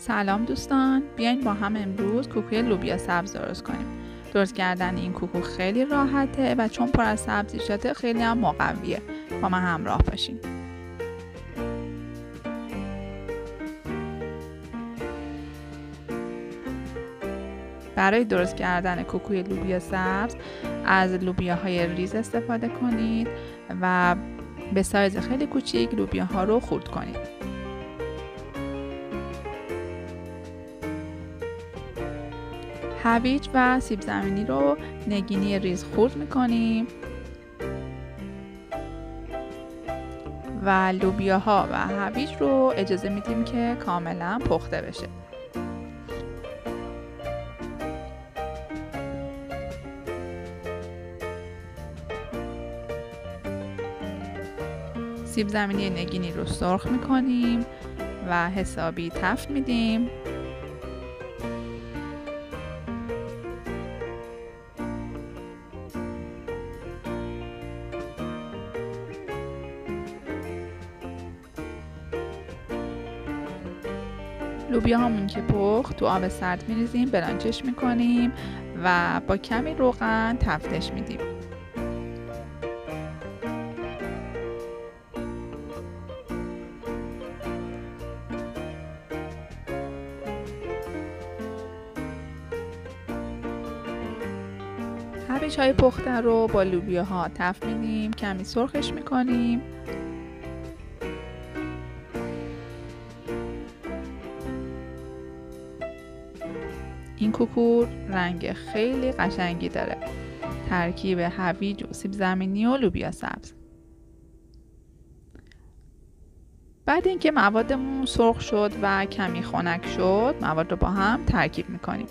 سلام دوستان. بیاین با هم امروز کوکوی لوبیا سبز درست کنیم. درست کردن این کوکو خیلی راحته و چون پر از سبزیجاته خیلی هم مقویه. با من همراه باشین. برای درست کردن کوکوی لوبیا سبز از لوبیاهای ریز استفاده کنید و به سایز خیلی کوچیک لوبیاها رو خورد کنید. هویج و سیب زمینی رو نگینی ریز خورد می‌کنیم. و لوبیاها و هویج رو اجازه میدیم که کاملا پخته بشه. سیب زمینی نگینی رو سرخ می‌کنیم و حسابی تفت میدیم. لوبیا همون که پخت تو آب سرد میریزیم بلانچش می‌کنیم و با کمی روغن تفتش میدیم. هویج های پخته رو با لوبیا ها تفت میدیم کمی سرخش می‌کنیم. این کوکور رنگ خیلی قشنگی داره. ترکیب هویج و سیب زمینی و لوبیا سبز. بعد اینکه موادمون سرخ شد و کمی خنک شد مواد رو با هم ترکیب می‌کنیم.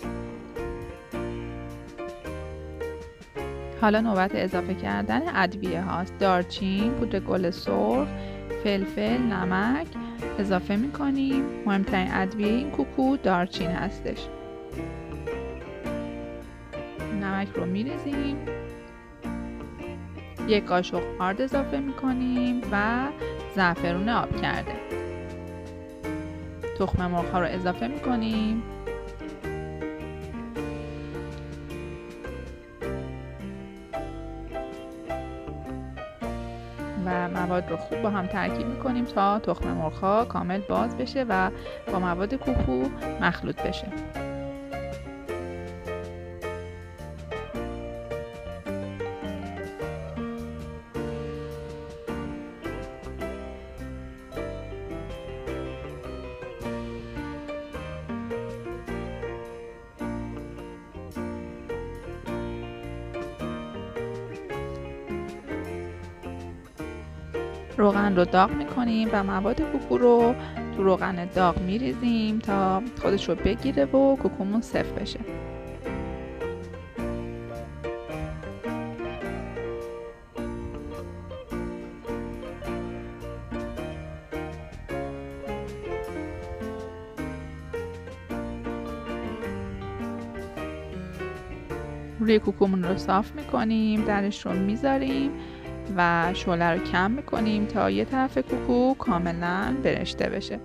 حالا نوبت اضافه کردن ادویه هاست. دارچین پودر گل سرخ فلفل نمک اضافه می‌کنیم. مهمترین ادویه این کوکو دارچین هستش. نمک رو میریزیم. یک قاشق آرد اضافه می‌کنیم و زعفرون آب کرده. تخم مرغ ها رو اضافه می‌کنیم. و مواد رو خوب با هم ترکیب می‌کنیم تا تخم مرغ ها کامل باز بشه و با مواد کوکو مخلوط بشه. روغن رو داغ می‌کنیم و مواد کوکو رو تو روغن داغ میریزیم تا خودش رو بگیره و کوکومون صف بشه. روی کوکومون رو صاف می‌کنیم درش رو می‌ذاریم. و شعله رو کم می‌کنیم تا یه طرف کوکو کاملا برشته بشه.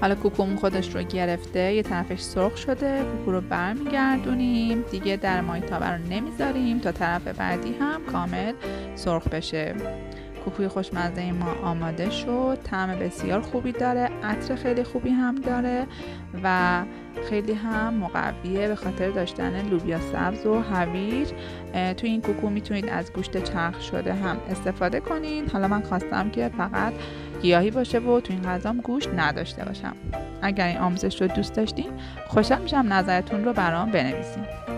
حالا کوکومون خودش رو گرفته یه طرفش سرخ شده کوکو رو برمیگردونیم دیگه در مایتابه رو نمی‌ذاریم تا طرف بعدی هم کامل سرخ بشه. کوکوی خوشمزه ما آماده شد طعم بسیار خوبی داره عطر خیلی خوبی هم داره و خیلی هم مقویه به خاطر داشتن لوبیا سبز و هویج. تو این کوکو می‌تونید از گوشت چرخ شده هم استفاده کنید حالا من خواستم که فقط گیاهی باشه و تو این غذام گوشت نداشته باشم. اگر این آموزش رو دوست داشتین خوشم میشم نظرتون رو برام بنویسید